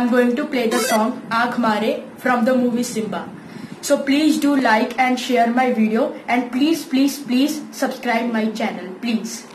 am going to play the song Aankh Mare from the movie Simmba. So please do like and share my video and please please please subscribe my channel please.